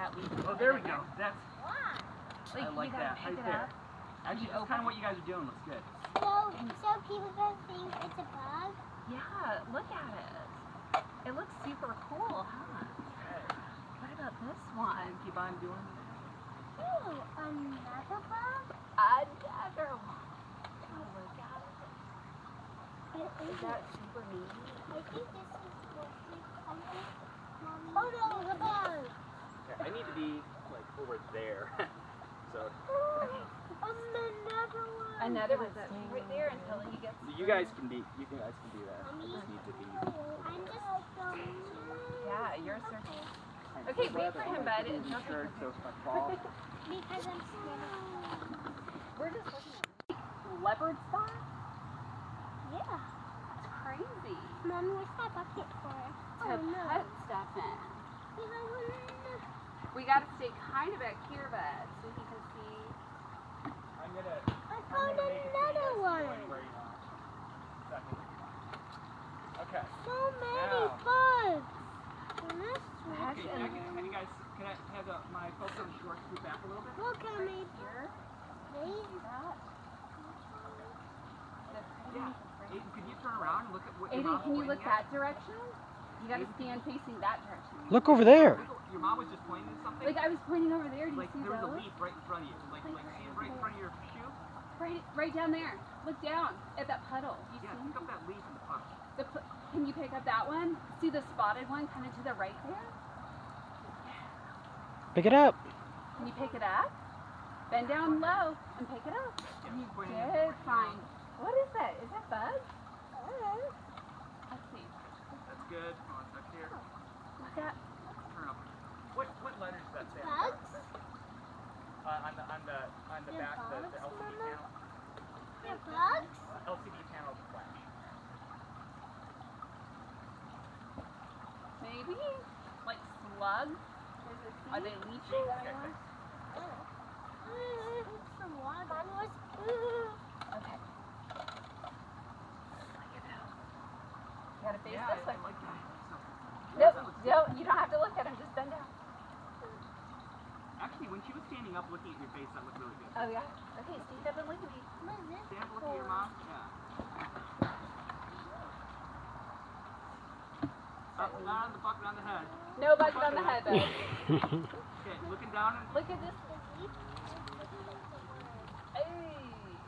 that leaf. Oh, there we go. That's Like, I like that pick right it there. up. actually that's kind of what you guys are doing. Looks good. So, so people gonna think it's a bug? Yeah, look at it. It looks super cool, huh? What about this one? Keep on doing. Ooh, another bug? Another one. Oh my god. What Is is that super neat? I think this is what we call it. Oh no, the bug! I need to be like over there. so another one! Another one that's right there until he gets. you guys can be. You guys can do that. I just need to be. I'm just so Yeah, you're searching. Okay, wait for him, bud. It's not Sure, so if I fall. because I'm scared. We're just looking at leopard spot. Yeah. That's crazy. Mom, where's that bucket for? To Oh no. put stuff in. Because I wanna- We got to stay kind of back here, bud, so he can see. I'm gonna. I found another one. Okay. So many Now. bugs. And this one. Okay, can, I, can, can you guys, can I have the, my folks on the short scoot back a little bit? Look at me. Here. Wait. That. Yeah. Aiden, could you turn around and look at what your Aiden, mom's can you look at? that direction? You got to stand facing that direction. Look over there. Look, Your mom was just pointing at something. Like I was pointing over there. Do you like see there was a leaf right in front of you. Like, like see it right in front of your shoe? Right, right down there. Look down at that puddle. You Yeah, see? pick up that leaf in the puddle. The pu- can you pick up that one? See the spotted one kind of to the right there? Pick it up. Can you pick it up? Bend down low and pick it up. Yeah, You pointing at did fine. What is that? Is that bug? Let's see. That's good. Come on, tuck here. Look at Turn up. What what letters does that say? Bugs? Uh, on the on the on the They're back, the, the LCD Mama? panel. They're bugs? LCD panel of the flash. maybe like slugs. Are they leeching? Okay. Some water. Mine was. Okay. Look at those. You gotta face Yeah, this I, way. I like. No, no, you don't have to look at him. Just bend down. Actually, when she was standing up looking at your face, that looked really good. Oh yeah. Okay, stand up and look at me. What is this? Stand up, look at your mom. Yeah. Up, not on the bucket on the head. No bucket on the head, though. Okay, looking down and Look at this. Hey.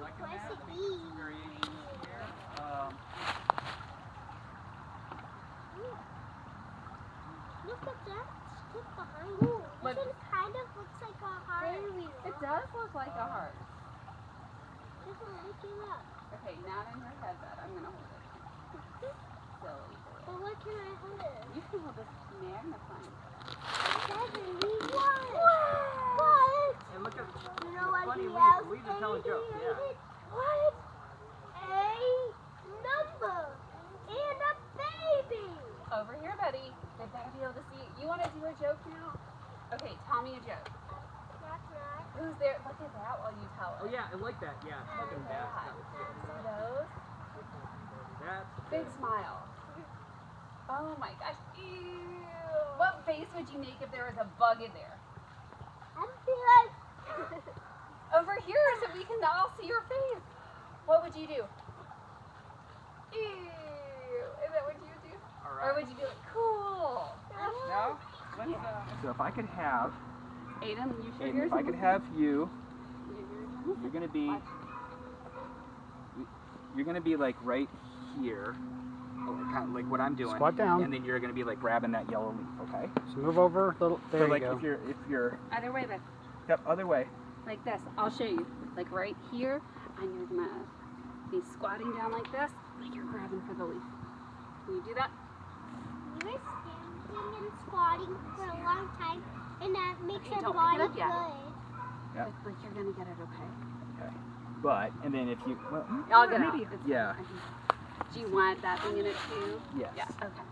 liking Where's that. the bee? variations here. Um, Look at that stick behind you. But- This one kind of looks like a heart. It does look like a heart. This one, look it up. Okay, not in your head, but I'm gonna hold it. Silly. But what can I hold it? You can hold this magnifying. We won. What? and look at You know what funny else Leaves are telling jokes, yeah. What? A number and a baby. Over here, buddy. They better be able to see it. You want to do a joke now? Okay, tell me a joke. Knock knock. Who's there? Look at that while you tell Oh yeah, I like that. Yeah, look at that. That was good. See those? That's Big smile. Oh my gosh. Ew. What face would you make if there was a bug in there? I'm feeling. Over here so we can all see your face. What would you do? Ew. Is that what you would do? all Or would you be like, cool? Now, let's, uh, so if I could have, Aiden, you share Aiden, if I could have you, You do yours? you're gonna be, you're gonna be like right here, oh, like, kind of like what I'm doing. Squat down. And then you're gonna be like grabbing that yellow leaf, okay? So move over. Little. There so you like go. if you're if you're Other way, but yep other way. like this. I'll show you. Like right here, and you're gonna be squatting down like this, like you're grabbing for the leaf. Can you do that? You were standing and squatting for a long time, and uh, that makes Okay, your don't pick it body good. Yep. Like, like you're gonna get it okay. Okay. But and then if you well I'll get maybe it. It's yeah fine. I can- Do you want that thing in it too? yes. Yeah. Okay.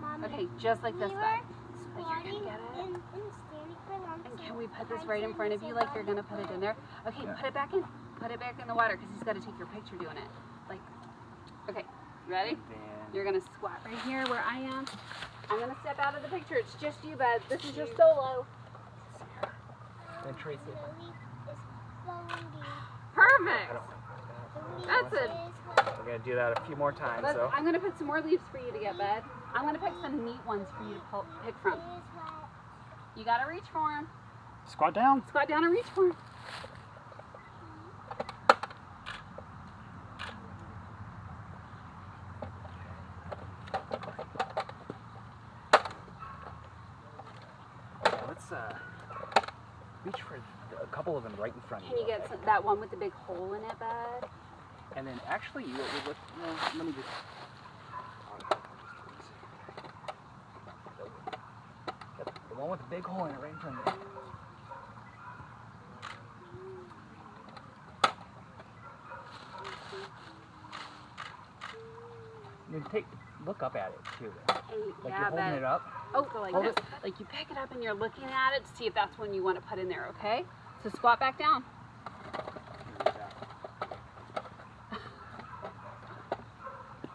Mom, Okay, just like this we side. you're squatting gonna get it. and, and standing for a long And can we put this right in front of you like you're gonna put it in there? Okay, Yeah. put it back in. Put it back in the water because he's got to take your picture doing it. Like, okay. Ready? And You're gonna squat right here where I am. I'm gonna step out of the picture. It's just you, bud. This is your solo. then Tracy. Slowly, it's slowly. Perfect. I don't like Slowly That's it. that. what- We're gonna do that a few more times. Let's, So I'm gonna put some more leaves for you to get, bud. I'm gonna pick some neat ones for you to pull, pick from. You gotta reach for them. Squat down. Squat down and reach for them. yeah, let's uh, reach for a couple of them right in front Can you get some, that one with the big hole in it, bud? And then actually, you what we look. No, let me just. The one with the big hole in it right in front of you. You take look up at it too. Like yeah, you're holding it up. Oh, go like Hold this. Like you pick it up and you're looking at it to see if that's one you want to put in there, okay? So squat back down.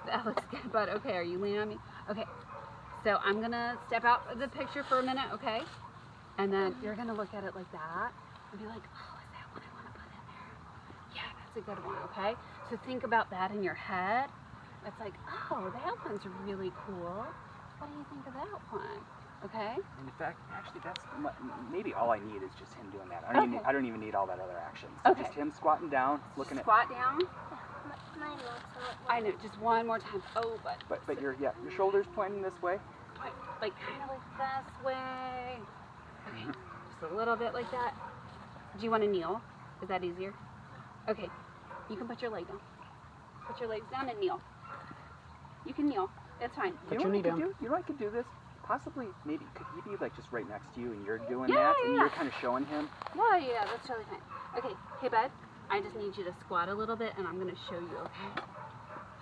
That looks good, but Okay, are you leaning on me? Okay. So I'm gonna step out of the picture for a minute, okay? And then you're gonna look at it like that and be like, oh, is that what I want to put in there? Yeah, that's a good one, okay? So think about that in your head. It's like, oh, that one's really cool. What do you think of that one? Okay? And in fact, actually, that's maybe all I need is just him doing that. I don't, even, I don't even need all that other action. Okay. Just him squatting down, looking at. Squat down. My- Mine looks a little. I know, just one more time. Oh, but But but your yeah your shoulders pointing this way. like kind of like this way. Okay, just a little bit like that. Do you want to kneel? Is that easier? Okay, you can put your leg down. Put your legs down and kneel. You can kneel. It's fine. Put you know your what I knee could do? You know I could do this. Possibly, maybe could he be like just right next to you and you're doing Yeah, that yeah, and yeah. you're kind of showing him. Yeah, yeah, that's totally fine. Okay, hey bud, I just need you to squat a little bit and I'm gonna show you, okay?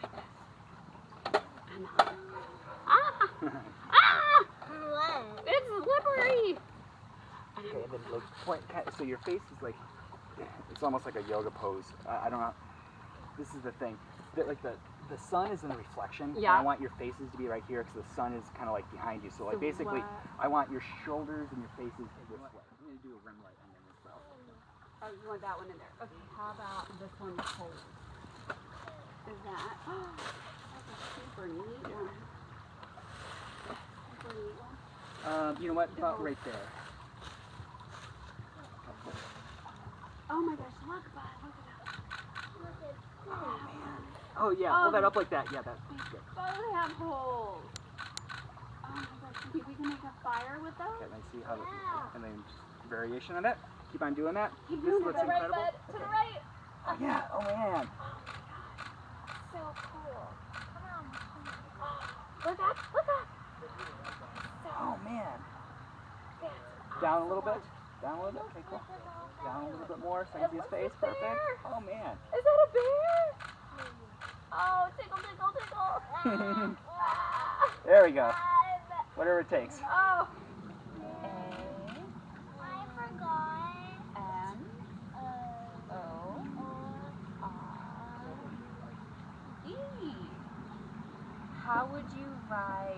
Like this. And. Ah! Ah! What? It's slippery! Okay, and then like point. kind of- So your face is like, it's almost like a yoga pose. I, I don't know. This is the thing. That like the the sun is in the reflection. and Yeah. I want your faces to be right here because the sun is kind of like behind you. So like So basically, what- I want your shoulders and your faces this way. I'm gonna do a rim light on this though. Oh, you want that one in there. Okay, how about this one cold? Is that? that's a super neat one. Super neat one. Um, you know what? About right there. Oh my gosh, look, bud, look at that. Look at that. Oh, man. Oh yeah, Oh. hold that up um, like that. Yeah, that's good. Both have holes. Oh my gosh, you we can make a fire with those? Okay, then see how, Wow. and then just variation on that. Keep on doing that. Keep this doing looks To the right, incredible. bud. To the right. Oh yeah. Oh man. Oh so cool. Come on. Oh, look up, look up. Oh man. Down a little bit. Down a little bit. Okay, cool. Down a little bit more. So I can see his face. Perfect. bear. Oh man. Is that a bear? Oh, tickle, tickle, tickle. There we go. Whatever it takes. Oh. I forgot. M O R. How would you write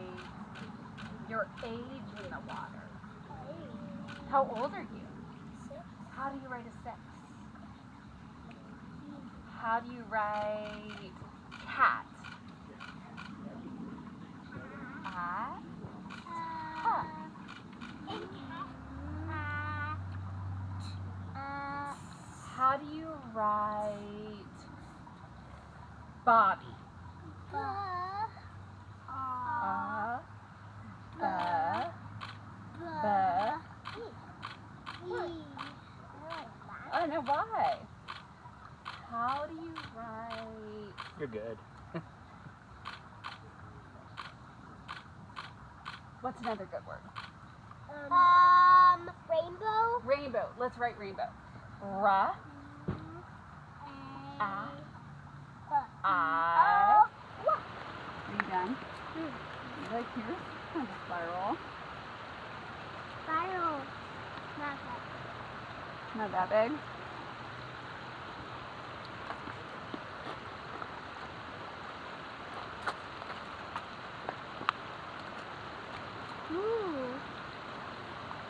your age in the water? How old are you? Six. How do you write a six? How do you write cat? I. How do you write Bobby? I don't know why. How do you write? You're good. What's another good word? Um, rainbow. Rainbow. Let's write rainbow. Ra. Ah. I. Are you done? You like yours? Kind of spiral. Spiral. Not that. Not that big.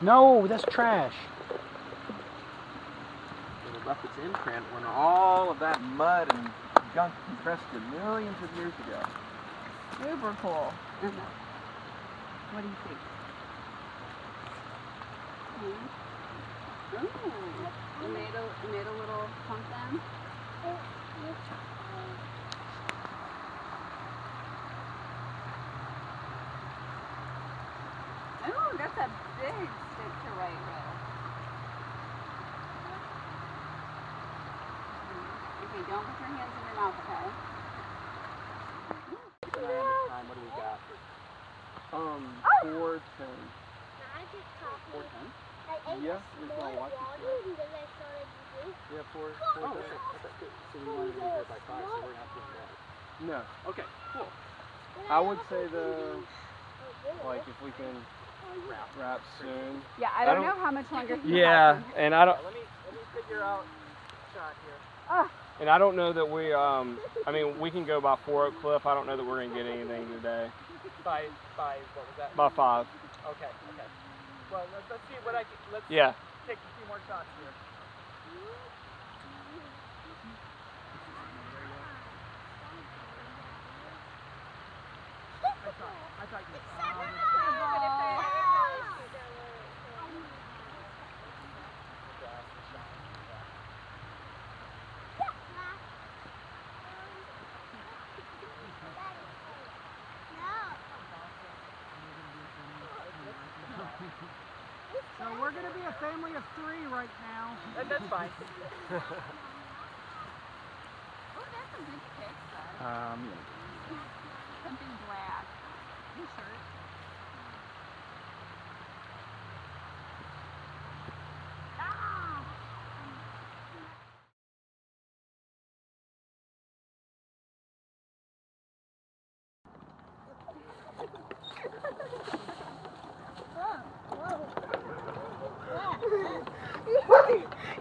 No, that's trash. It left its imprint when all of that mud and gunk compressed it millions of years ago. Super cool. What do you think? Hmm? Ooh, it made a, it made a little something. Ooh, that's a big stick to write with. Okay, don't put your hands in your mouth, okay? Keep an eye on time. What do we got? Um, four ten. I just copied. Four ten. I ate Yeah, a it's small my watch is water and I started do. Yeah, four. Oh, four okay. ten. okay. So we wanted to be here by five, so we're to be back. No, Okay, cool. I would say the like if we can Wrap. wrap soon. Yeah, I I don't, don't- know how much longer. he Yeah, has and I don't Let me let me figure out shot here. and I don't know that we um I mean we can go by Four Oak Cliff. I don't know that we're gonna get anything today. By by what was that? By five. Okay, okay. Well, let's, let's see what I can. Let's Yeah. take a few more shots here. I thought, I thought you. So we're gonna be a family of three right now. that, that's fine. Oh, that's a good pick, though. Um, Something black. Your shirt.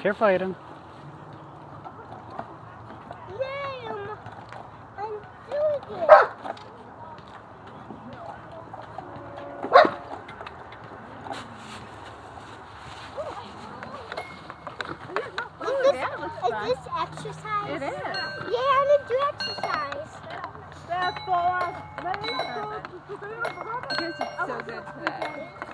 careful, Aiden. Ma'am, I'm doing it. Oh, Is this, fun. is this exercise? It is. Yeah, I'm gonna do exercise. This is so good today.